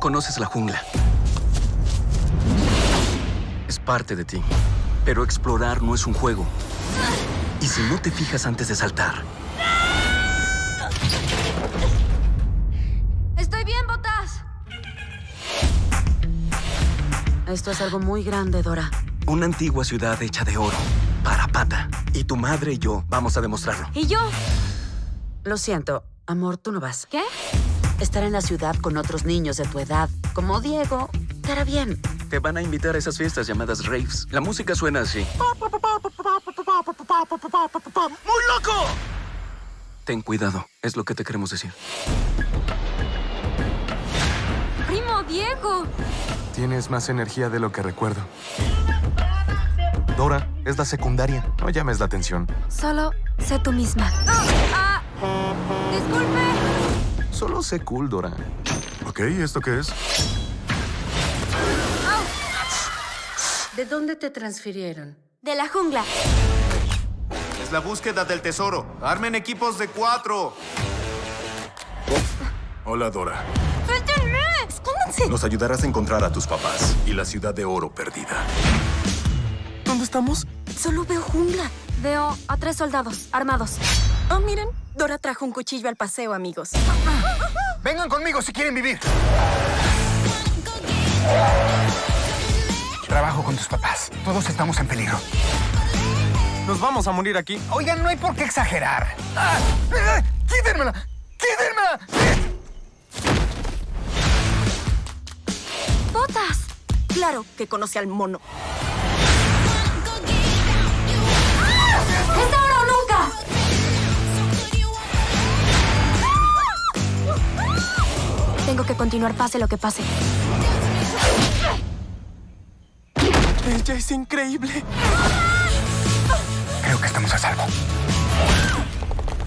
Conoces la jungla. Es parte de ti. Pero explorar no es un juego. Y si no te fijas antes de saltar, Estoy bien, Botas. Esto es algo muy grande, Dora. una antigua ciudad hecha de oro, para pata. Y tu madre y yo vamos a demostrarlo. ¿Y yo? Lo siento, amor, tú no vas. ¿Qué? Estar en la ciudad con otros niños de tu edad, como Diego, te hará bien. Te van a invitar a esas fiestas llamadas raves. La música suena así. ¡Muy loco! Ten cuidado, es lo que te queremos decir. Primo Diego. Tienes más energía de lo que recuerdo. Dora, es la secundaria. No llames la atención. Solo sé tú misma. Ah, disculpe. Solo sé cool, Dora. Ok, ¿esto qué es? ¿De dónde te transfirieron? De la jungla. Es la búsqueda del tesoro. Armen equipos de cuatro. Hola, Dora. ¡Suéltenme! ¡Escóndanse! Nos ayudarás a encontrar a tus papás y la ciudad de oro perdida. ¿Dónde estamos? Solo veo jungla. Veo a tres soldados armados. Oh, miren. Dora trajo un cuchillo al paseo, amigos. Vengan conmigo si quieren vivir. Trabajo con tus papás. Todos estamos en peligro. Nos vamos a morir aquí. Oigan, no hay por qué exagerar. ¡Ah! ¡Ah! ¡Quítenmela! ¡Quítenmela! ¡Botas! Claro que conoce al mono. Tengo que continuar pase lo que pase. Ella es increíble. Creo que estamos a salvo.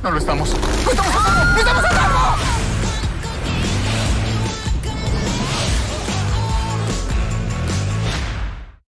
No lo estamos. ¡No estamos a salvo! ¡No estamos a salvo!